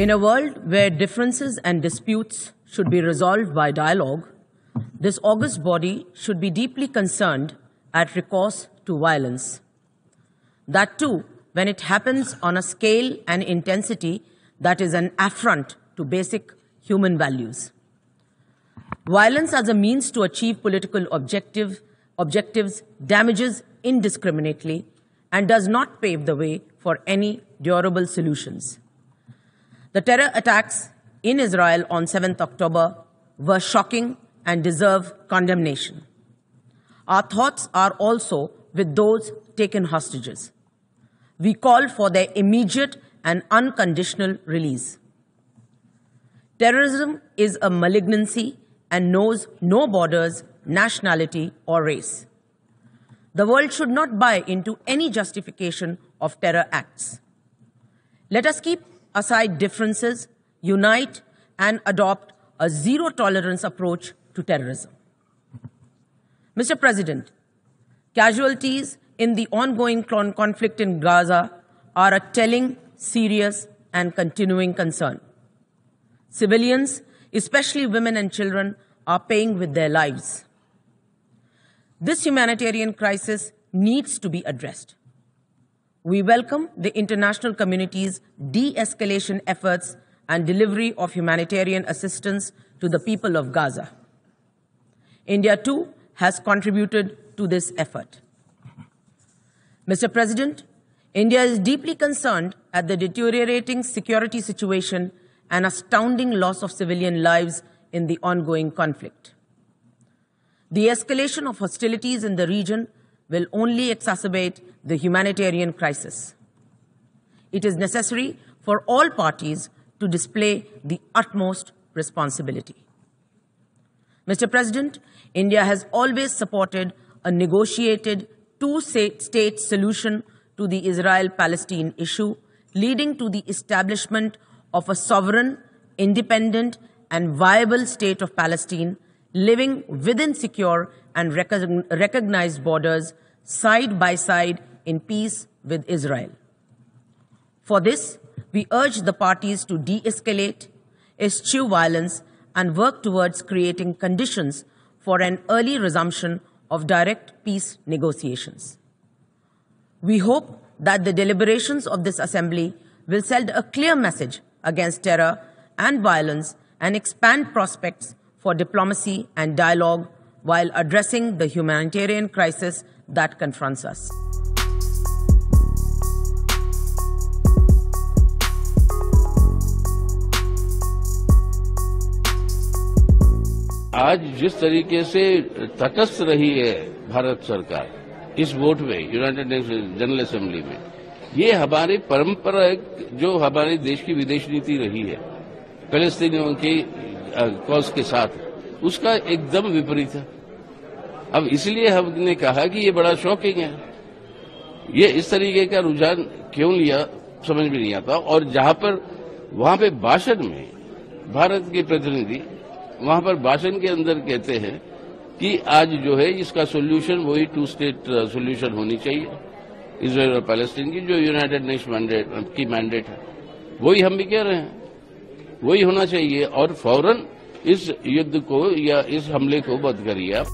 In a world where differences and disputes should be resolved by dialogue, this august body should be deeply concerned at recourse to violence. That too, when it happens on a scale and intensity that is an affront to basic human values. Violence as a means to achieve political objective, objectives damages indiscriminately and does not pave the way for any durable solutions. The terror attacks in Israel on 7th October were shocking and deserve condemnation. Our thoughts are also with those taken hostages. We call for their immediate and unconditional release. Terrorism is a malignancy and knows no borders, nationality, or race. The world should not buy into any justification of terror acts. Let us keep aside differences, unite, and adopt a zero tolerance approach to terrorism. Mr. President, casualties in the ongoing conflict in Gaza are a telling, serious, and continuing concern. Civilians, especially women and children, are paying with their lives. This humanitarian crisis needs to be addressed. We welcome the international community's de escalation efforts and delivery of humanitarian assistance to the people of Gaza. India, too, has contributed to this effort. Mr. President, India is deeply concerned at the deteriorating security situation and astounding loss of civilian lives in the ongoing conflict. The escalation of hostilities in the region will only exacerbate the humanitarian crisis. It is necessary for all parties to display the utmost responsibility. Mr. President, India has always supported a negotiated two-state solution to the Israel-Palestine issue, leading to the establishment of a sovereign, independent, and viable state of Palestine living within secure and recognized borders side by side in peace with Israel. For this, we urge the parties to de-escalate, eschew violence, and work towards creating conditions for an early resumption of direct peace negotiations. We hope that the deliberations of this assembly will send a clear message against terror and violence and expand prospects for diplomacy and dialogue while addressing the humanitarian crisis that confronts us. आज जिस तरीके से तटस्थ रही है भारत सरकार, इस vote में यूनाइटेड नेशन जनरल असेंबली में, ये हमारी परंपरा, जो हमारे देश की विदेश नीति रही है फलस्तीनियों के कॉज के साथ, उसका एकदम विपरीत है। अब इसलिए हमने कहा कि ये बड़ा शॉकिंग है। ये इस तरीके का रुझान क्यों लिया, समझ में नहीं आता। और जहाँ पर, वहाँ पे भाषण में, भारत के प्रतिनिधि वहाँ पर भाषण के अंदर कहते हैं कि आज जो है इसका सोल्यूशन वही टू स्टेट सोल्यूशन होनी चाहिए। इसराइल और पैलेस्टीन की जो यूनाइटेड नेशन मैंडेट की मैंडेट है। वही हम भी कह रहे हैं। वही होना चाहिए और फ़ौरन इस युद्ध को या इस हमले को बंद करिए आप।